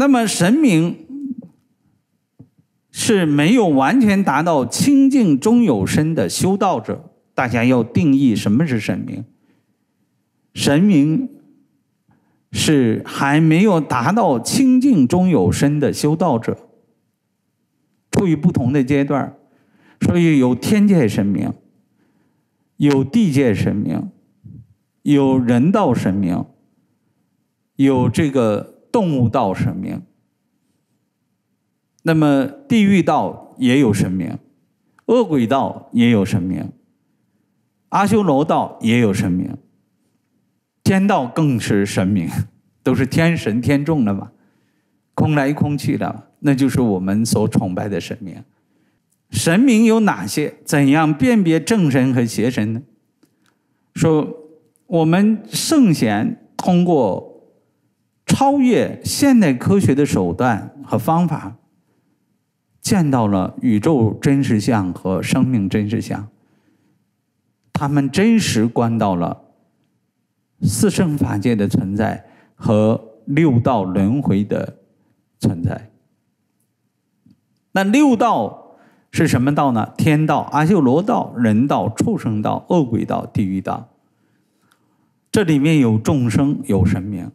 那么神明是没有完全达到清净中有身的修道者，大家要定义什么是神明。神明是还没有达到清净中有身的修道者，处于不同的阶段，所以有天界神明，有地界神明，有人道神明，有这个动物道神明。那么地狱道也有神明，恶鬼道也有神明，阿修罗道也有神明。天道更是神明，都是天神天众的嘛，空来空去的，那就是我们所崇拜的神明。神明有哪些？怎样辨别正神和邪神呢？说我们圣贤通过超越现代科学的手段和方法，见到了宇宙真实相和生命真实相，他们真实观到了。四圣法界的存在和六道轮回的存在。那六道是什么道呢？天道、阿修罗道、人道、畜生道、恶鬼道、地狱道。这里面有众生，有神明。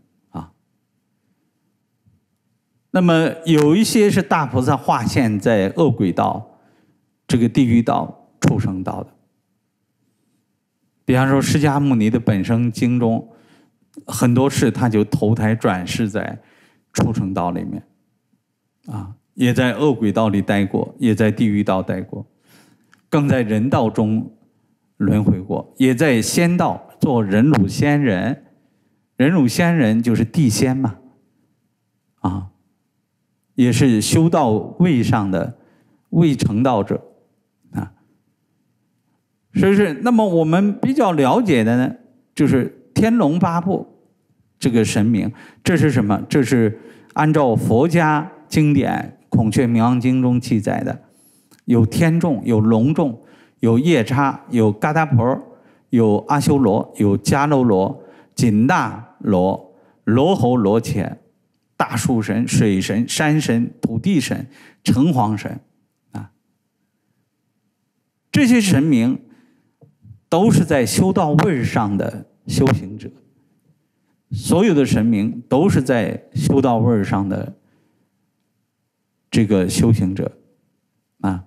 那么有一些是大菩萨化现在恶鬼道、这个地狱道、畜生道的。比方说，释迦牟尼的本生经中，很多事他就投胎转世在畜生道里面，啊，也在恶鬼道里待过，也在地狱道待过，更在人道中轮回过，也在仙道做人乳仙人，人乳仙人就是地仙嘛，啊，也是修道位上的未成道者啊。是不是？那么我们比较了解的呢，就是天龙八部这个神明，这是什么？这是按照佛家经典《孔雀明王经》中记载的，有天众，有龙众，有夜叉，有嘎达婆，有阿修罗，有迦楼罗、紧那罗、罗侯罗伽、大树神、水神、山神、土地神、城隍神啊，这些神明。都是在修道位上的修行者，所有的神明都是在修道位上的这个修行者，啊，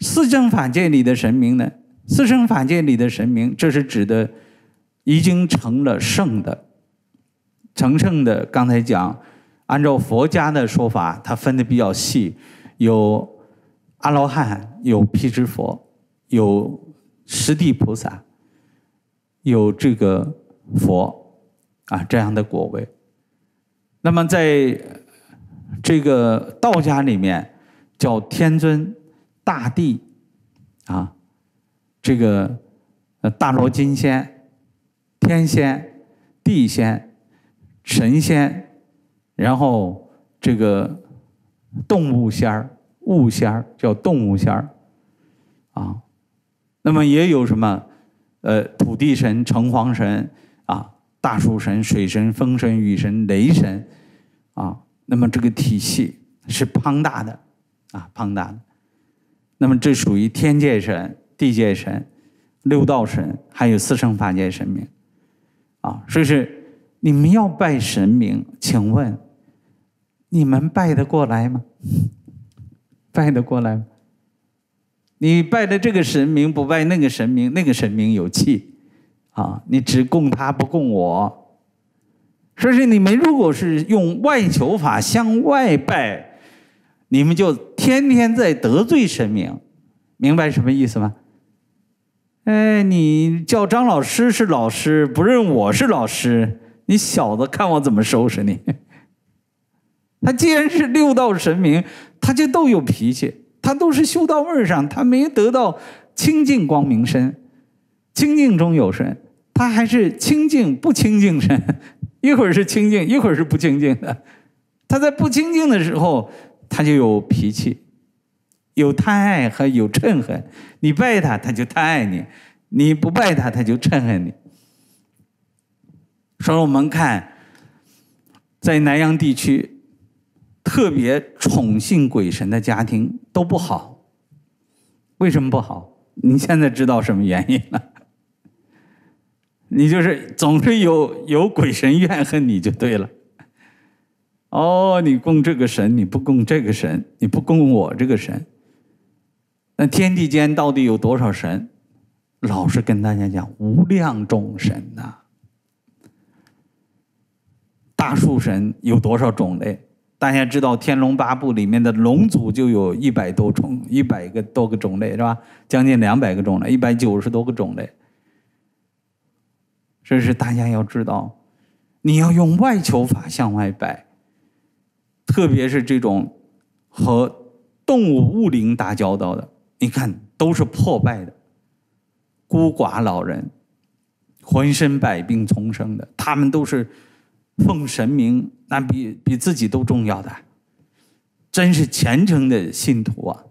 四正法界里的神明呢？四正法界里的神明，这是指的已经成了圣的、成圣的。刚才讲，按照佛家的说法，它分的比较细，有阿罗汉，有辟支佛，有。十地菩萨有这个佛啊这样的果位，那么在这个道家里面叫天尊、大帝啊，这个大罗金仙、天仙、地仙、神仙，然后这个动物仙儿、物仙儿叫动物仙儿啊。那么也有什么，呃，土地神、城隍神啊，大树神、水神、风神、雨神、雷神，啊，那么这个体系是庞大的，啊，庞大的。那么这属于天界神、地界神、六道神，还有四圣法界神明，啊，所以是你们要拜神明，请问你们拜得过来吗？拜得过来吗？你拜的这个神明不拜那个神明，那个神明有气，啊，你只供他不供我。说是你们如果是用外求法向外拜，你们就天天在得罪神明，明白什么意思吗？哎，你叫张老师是老师，不认我是老师，你小子看我怎么收拾你。他既然是六道神明，他就都有脾气。他都是修到味儿上，他没得到清净光明身，清净中有神，他还是清净不清净身，一会儿是清净，一会儿是不清净的。他在不清净的时候，他就有脾气，有贪爱和有嗔恨。你拜他，他就贪爱你；你不拜他，他就嗔恨你。所以我们看，在南阳地区特别宠信鬼神的家庭都不好。为什么不好？你现在知道什么原因了？你就是总是有有鬼神怨恨你就对了。哦，你供这个神，你不供这个神，你不供我这个神。那天地间到底有多少神？老实跟大家讲，无量众神呐。大树神有多少种类？大家知道《天龙八部》里面的龙族就有一百多种，一百个多个种类是吧？将近两百个种类，一百九十多个种类。这是大家要知道，你要用外求法向外拜，特别是这种和动物物灵打交道的，你看都是破败的，孤寡老人，浑身百病丛生的，他们都是。奉神明，那比比自己都重要的，真是虔诚的信徒啊！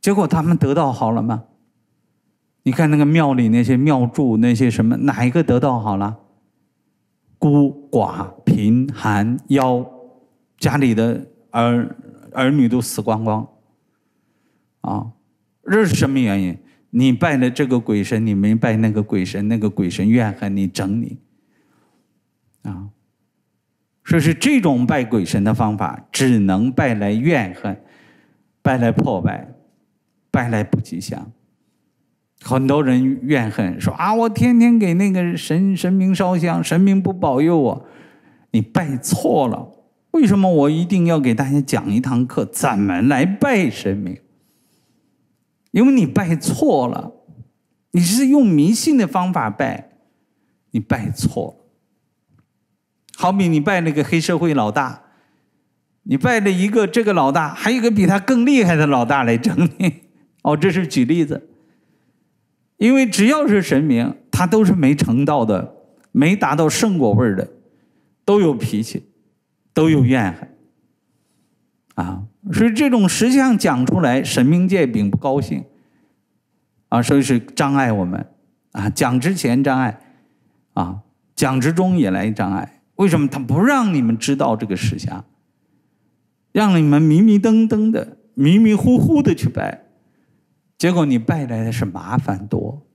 结果他们得到好了吗？你看那个庙里那些庙祝，那些什么，哪一个得到好了？孤寡贫寒夭，家里的儿儿女都死光光，啊，这是什么原因？你拜了这个鬼神，你没拜那个鬼神，那个鬼神怨恨你，整你，啊。说是这种拜鬼神的方法，只能拜来怨恨，拜来破败，拜来不吉祥。很多人怨恨说啊，我天天给那个神神明烧香，神明不保佑我。你拜错了。为什么我一定要给大家讲一堂课，怎么来拜神明？因为你拜错了，你是用迷信的方法拜，你拜错了。好比你拜那个黑社会老大，你拜了一个这个老大，还有一个比他更厉害的老大来整你。哦，这是举例子。因为只要是神明，他都是没成道的，没达到圣果味的，都有脾气，都有怨恨。啊，所以这种实相讲出来，神明界并不高兴。啊，所以是障碍我们。啊，讲之前障碍，啊，讲之中也来障碍。为什么他不让你们知道这个事项？让你们迷迷瞪瞪的、迷迷糊糊的去拜，结果你拜来的是麻烦多。